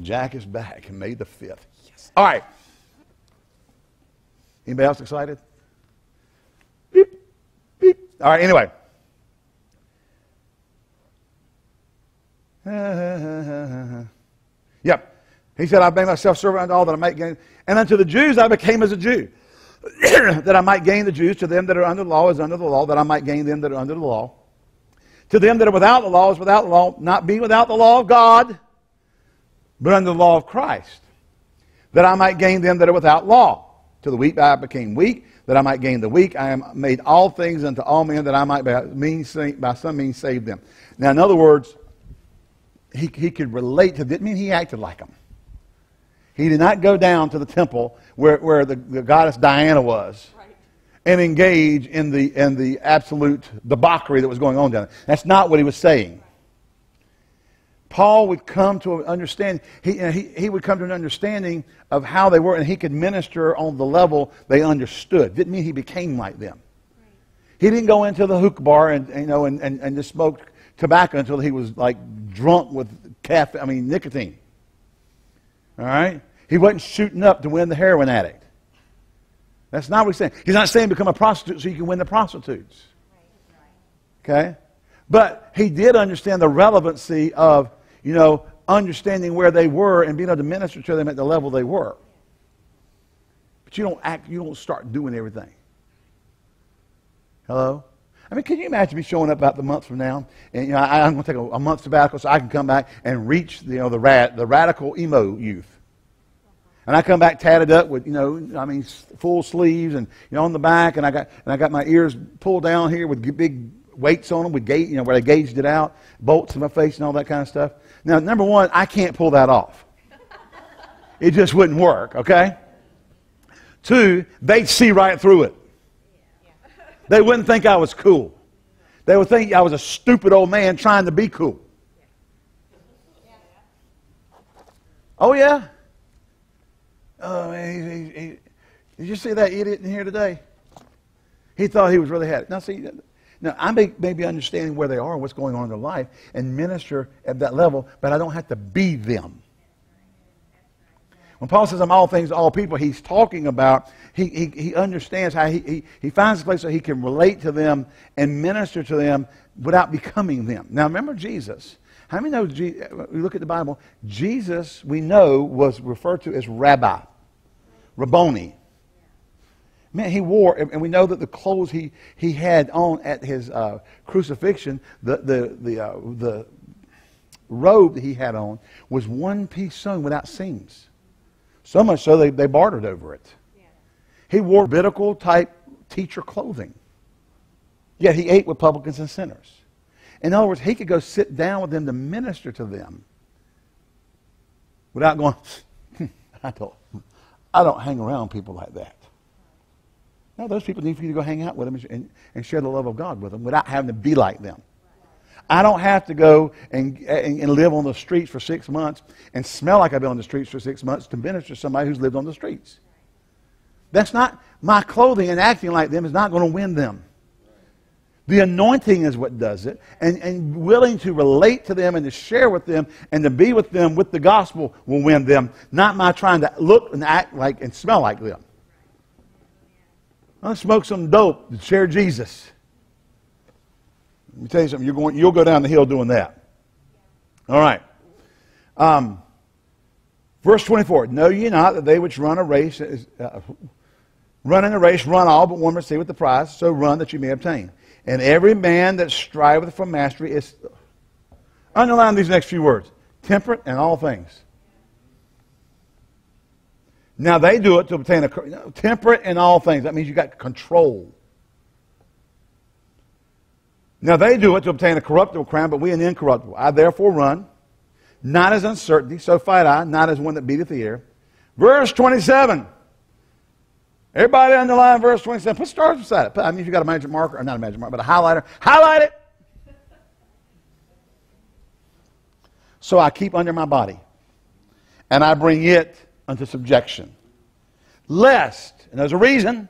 S1: Jack is back May the fifth. Yes. All right. Anybody else excited? Beep, beep. All right, anyway. yep. He said, I've made myself servant unto all that I might gain. And unto the Jews I became as a Jew, that I might gain the Jews. To them that are under the law is under the law, that I might gain them that are under the law. To them that are without the law is without the law, not being without the law of God, but under the law of Christ, that I might gain them that are without law. To the weak I became weak, that I might gain the weak. I am made all things unto all men, that I might by, means, by some means save them. Now, in other words, he, he could relate to, didn't mean he acted like them. He did not go down to the temple where, where the, the goddess Diana was right. and engage in the, in the absolute debauchery that was going on down there. That's not what he was saying. Paul would come to an understanding, he, he, he would come to an understanding of how they were, and he could minister on the level they understood. Didn't mean he became like them. He didn't go into the hookah bar and, you know, and, and, and just smoke tobacco until he was like drunk with caffeine, I mean, nicotine. All right? He wasn't shooting up to win the heroin addict. That's not what he's saying. He's not saying become a prostitute so you can win the prostitutes. Okay? But he did understand the relevancy of, you know, understanding where they were and being able to minister to them at the level they were. But you don't act, you don't start doing everything. Hello? I mean, can you imagine me showing up about the month from now, and you know, I, am going to take a, a, month sabbatical so I can come back and reach you know the rad, the radical emo youth. And I come back tatted up with you know, I mean, full sleeves and you know on the back, and I got and I got my ears pulled down here with big weights on them with gauge, you know, where they gauged it out, bolts in my face and all that kind of stuff. Now, number one, I can't pull that off. It just wouldn't work. Okay. Two, they'd see right through it. They wouldn't think I was cool. They would think I was a stupid old man trying to be cool. Oh, yeah? Oh, man, he, he, he, did you see that idiot in here today? He thought he was really had it. Now, see, now I may, may be understanding where they are and what's going on in their life and minister at that level, but I don't have to be them. When Paul says, I'm all things to all people, he's talking about, he, he, he understands how he, he, he finds a place so he can relate to them and minister to them without becoming them. Now, remember Jesus. How many know, we look at the Bible, Jesus, we know, was referred to as rabbi, Rabboni. Man, he wore, and we know that the clothes he, he had on at his uh, crucifixion, the, the, the, uh, the robe that he had on, was one piece sewn without seams. So much so they, they bartered over it. Yeah. He wore biblical type teacher clothing. Yet he ate with publicans and sinners. In other words, he could go sit down with them to minister to them without going, I don't, I don't hang around people like that. No, those people need for you to go hang out with them and, and share the love of God with them without having to be like them. I don't have to go and, and, and, live on the streets for six months and smell like I've been on the streets for six months to minister to somebody who's lived on the streets. That's not, my clothing and acting like them is not going to win them. The anointing is what does it. And, and willing to relate to them and to share with them and to be with them with the gospel will win them. Not my trying to look and act like and smell like them. I'll smoke some dope to share Jesus. Let me tell you something. You're going, you'll go down the hill doing that. All right. Um, verse 24. Know ye not that they which run a race, uh, run in a race, run all, but one receive with the prize. So run that you may obtain. And every man that striveth for mastery is. Underline these next few words temperate in all things. Now they do it to obtain a temperate in all things. That means you got control. Now they do it to obtain a corruptible crown, but we an incorruptible. I therefore run, not as uncertainty, so fight I, not as one that beateth the air. Verse 27. Everybody underline verse 27. Put stars beside it. I mean, if you got a magic marker, or not a magic marker, but a highlighter, highlight it. So I keep under my body, and I bring it unto subjection. Lest, and there's a reason.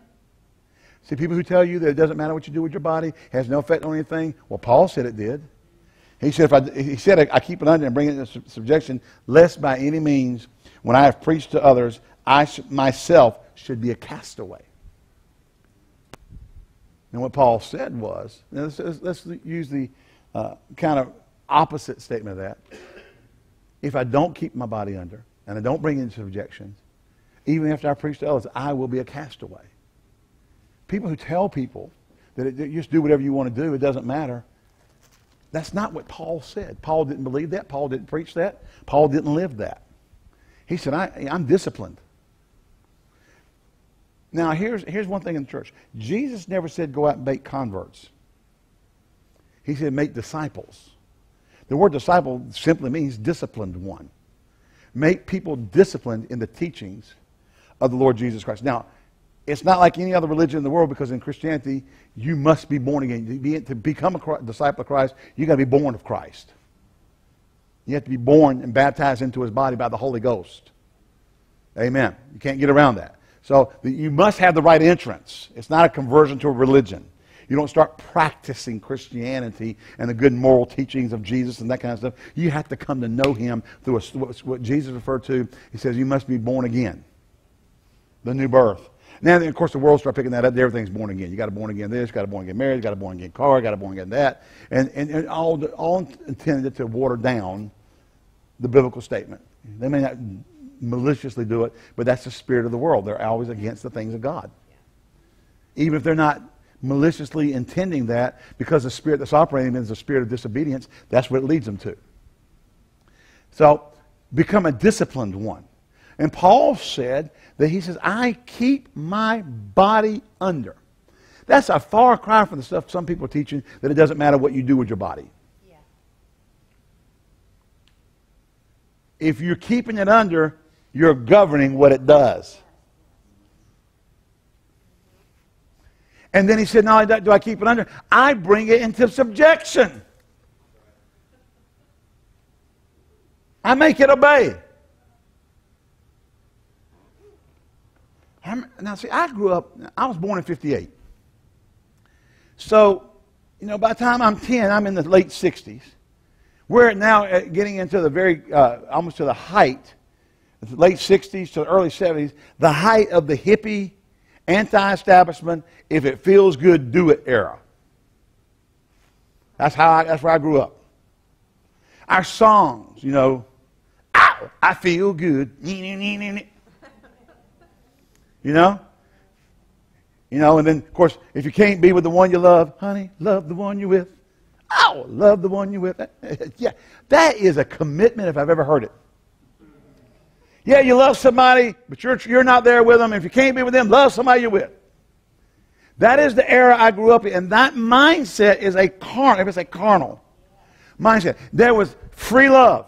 S1: See, people who tell you that it doesn't matter what you do with your body, has no effect on anything. Well, Paul said it did. He said, if I, he said, I keep it under and bring it into subjection, lest by any means, when I have preached to others, I myself should be a castaway. And what Paul said was, let's, let's, use the uh, kind of opposite statement of that. If I don't keep my body under and I don't bring it into subjection, even after I preach to others, I will be a castaway. People who tell people that it, you just do whatever you want to do, it doesn't matter. That's not what Paul said. Paul didn't believe that. Paul didn't preach that. Paul didn't live that. He said, I, I'm disciplined. Now, here's, here's one thing in the church Jesus never said go out and make converts, He said make disciples. The word disciple simply means disciplined one. Make people disciplined in the teachings of the Lord Jesus Christ. Now, it's not like any other religion in the world because in Christianity, you must be born again. To, be, to become a disciple of Christ, you got to be born of Christ. You have to be born and baptized into his body by the Holy Ghost. Amen. You can't get around that. So you must have the right entrance. It's not a conversion to a religion. You don't start practicing Christianity and the good moral teachings of Jesus and that kind of stuff. You have to come to know him through a, what Jesus referred to. He says you must be born again. The new birth. Now, of course, the world start picking that up. Everything's born again. You got to born again this, got to born again marriage, got to born again car, got to born again that, and, and, and all, all intended to water down the biblical statement. They may not maliciously do it, but that's the spirit of the world. They're always against the things of God. Even if they're not maliciously intending that, because the spirit that's operating is the spirit of disobedience, that's what it leads them to. So, become a disciplined one. And Paul said that he says, I keep my body under. That's a far cry from the stuff some people are teaching that it doesn't matter what you do with your body. Yeah. If you're keeping it under, you're governing what it does. And then he said, Not only do I keep it under, I bring it into subjection. I make it obey. Now, see, I grew up, I was born in 58. So, you know, by the time I'm 10, I'm in the late 60s. We're now uh, getting into the very, uh, almost to the height, the late 60s to the early 70s, the height of the hippie, anti establishment, if it feels good, do it era. That's, how I, that's where I grew up. Our songs, you know, ow, I feel good. You know? You know, and then, of course, if you can't be with the one you love, honey, love the one you're with. Oh, love the one you're with. yeah, that is a commitment if I've ever heard it. Yeah, you love somebody, but you're, you're not there with them. If you can't be with them, love somebody you're with. That is the era I grew up in. And that mindset is a carnal, if it's a carnal mindset. There was free love.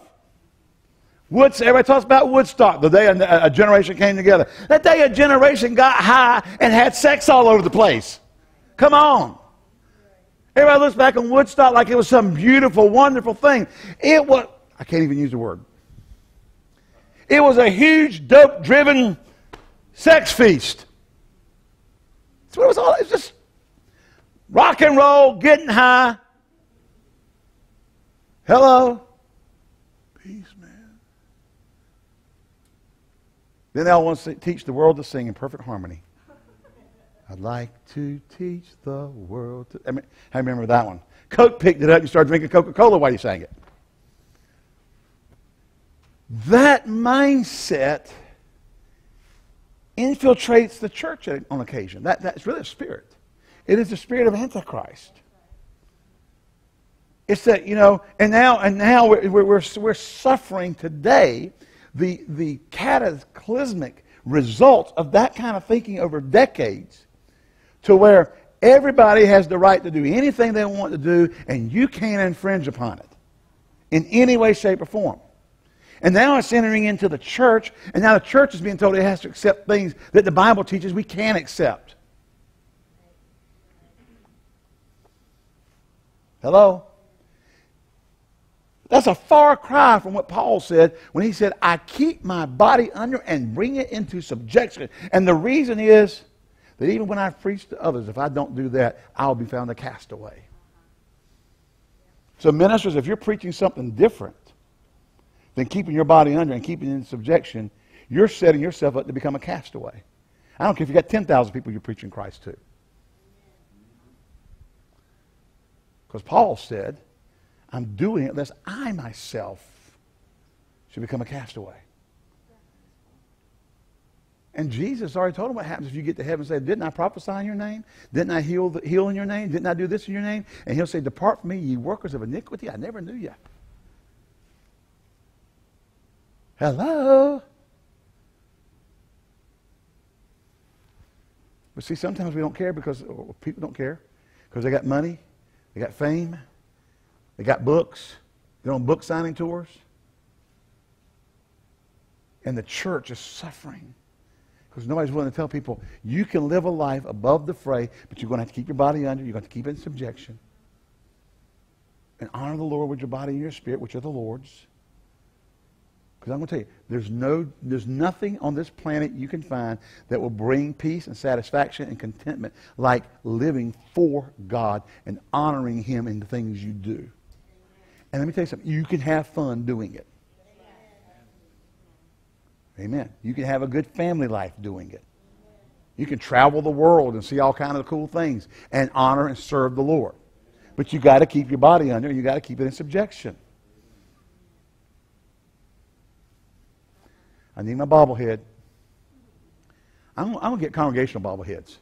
S1: Woods, everybody talks about Woodstock, the day a, a generation came together. That day a generation got high and had sex all over the place. Come on. Everybody looks back on Woodstock like it was some beautiful, wonderful thing. It was, I can't even use the word. It was a huge, dope driven sex feast. That's what it was all. It's just rock and roll, getting high. Hello. Peace, Then they all want to teach the world to sing in perfect harmony. I'd like to teach the world to. I, mean, I remember that one. Coke picked it up and started drinking Coca Cola while you sang it. That mindset infiltrates the church on occasion. That, that's really a spirit. It is the spirit of Antichrist. It's that, you know, and now, and now we're, we're, we're suffering today the, the cataclysmic results of that kind of thinking over decades to where everybody has the right to do anything they want to do and you can't infringe upon it in any way, shape, or form. And now it's entering into the church, and now the church is being told it has to accept things that the Bible teaches we can't accept. Hello? That's a far cry from what Paul said when he said, I keep my body under and bring it into subjection. And the reason is that even when I preach to others, if I don't do that, I'll be found a castaway. So, ministers, if you're preaching something different than keeping your body under and keeping it in subjection, you're setting yourself up to become a castaway. I don't care if you got 10,000 people you're preaching Christ to. Because Paul said, I'm doing it lest I myself should become a castaway. And Jesus already told him what happens if you get to heaven and say, Didn't I prophesy in your name? Didn't I heal, the, heal in your name? Didn't I do this in your name? And he'll say, Depart from me, ye workers of iniquity. I never knew you. Hello? But see, sometimes we don't care because people don't care because they got money, they got fame, they got books. They're on book signing tours. And the church is suffering because nobody's willing to tell people you can live a life above the fray, but you're going to have to keep your body under. You're going to, keep it in subjection. And honor the Lord with your body and your spirit, which are the Lord's. Because I'm going to tell you, there's, no, there's nothing on this planet you can find that will bring peace and satisfaction and contentment like living for God and honoring Him in the things you do. And let me tell you something. You can have fun doing it. Amen. You can have a good family life doing it. You can travel the world and see all kinds of cool things and honor and serve the Lord. But you got to keep your body under. You got to keep it in subjection. I need my bobblehead. I'm, I'm going to get congregational bobbleheads.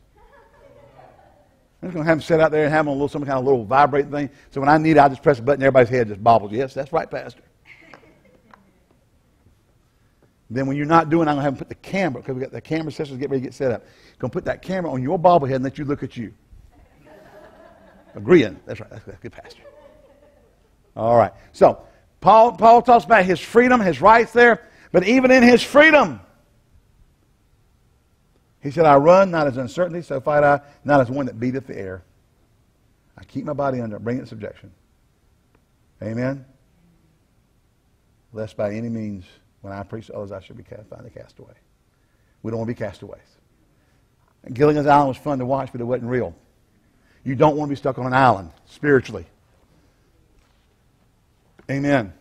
S1: I'm just going to have them sit out there and have them a little, some kind of little vibrating thing. So when I need it, I just press a button, and everybody's head just bobbles. Yes, that's right, Pastor. Then when you're not doing, I'm going to have them put the camera, because we got the camera sessions get ready to get set up. Going to put that camera on your bobblehead and let you look at you. Agreeing. That's right. That's good, Pastor. All right. So Paul, Paul talks about his freedom, his rights there. But even in his freedom, he said, I run not as uncertainty, so fight I, not as one that beateth the air. I keep my body under, bring it subjection. Amen? Lest by any means, when I preach to others, I should be finally cast, find a castaway. We don't want to be castaways. Gilligan's Island was fun to watch, but it wasn't real. You don't want to be stuck on an island, spiritually. Amen.